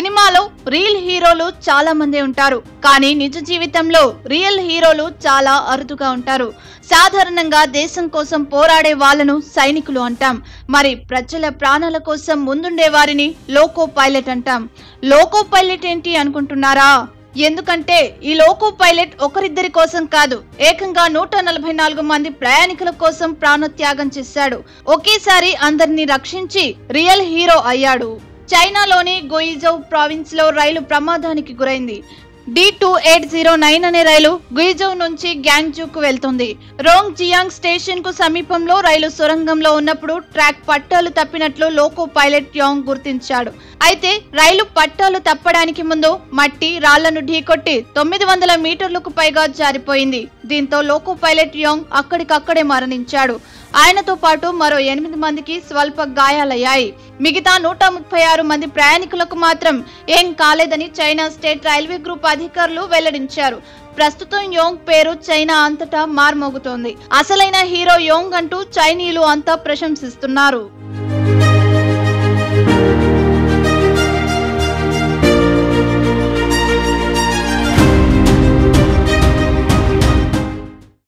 సినిమాలో రియల్ హీరోలు చాలా మంది ఉంటారు. కానీ నిజ జీవితంలో రియల్ హీరోలు చాలా అరుదుగా ఉంటారు. సాధారణంగా దేశం కోసం పోరాడే వాళ్ళను సైనికులు అంటాం. మరి ప్రజల ప్రాణాల కోసం ముందుండే వారిని లోకో పైలట్ అంటాం. లోకో పైలట్ ఏంటి అనుకుంటున్నారా? ఎందుకంటే ఈ లోకో పైలట్ ఒకరిద్దరి కోసం కాదు ఏకంగా నూట నలభై నాలుగు మంది ప్రయాణికుల కోసం ప్రాణత్యాగం చేశాడు. ఒకేసారి అందరినీ రక్షించి రియల్ హీరో అయ్యాడు. చైనాలోని గొయిజౌ ప్రావిన్స్లో రైలు ప్రమాదానికి గురైంది. D two eight zero nine అనే రైలు గుయిజౌ నుంచి గ్యాంగ్జూకు వెళ్తుంది. రోంగ్ జియాంగ్ స్టేషన్కు సమీపంలో రైలు సొరంగంలో ఉన్నప్పుడు ట్రాక్ పట్టాలు తప్పినట్లు లోకో పైలట్ యాంగ్ గుర్తించాడు. అయితే రైలు పట్టాలు తప్పడానికి ముందు మట్టి రాళ్ళను ఢీకొట్టి తొమ్మిది వందల మీటర్లకు పైగా జారిపోయింది. దీంతో లోకో పైలట్ యాంగ్ అక్కడికక్కడే మరణించాడు. ఆయనతో పాటు మరో ఎనిమిది మందికి స్వల్ప గాయాలయ్యాయి. మిగతా నూట ముప్పై ఆరు మంది ప్రయాణికులకు మాత్రం ఏం కాలేదని చైనా స్టేట్ రైల్వే గ్రూప్ అధికారులు వెల్లడించారు. ప్రస్తుతం యోంగ్ పేరు చైనా అంతటా మార్మోగుతోంది. అసలైన హీరో యోంగ్ అంటూ చైనీయులు అంతా ప్రశంసిస్తున్నారు.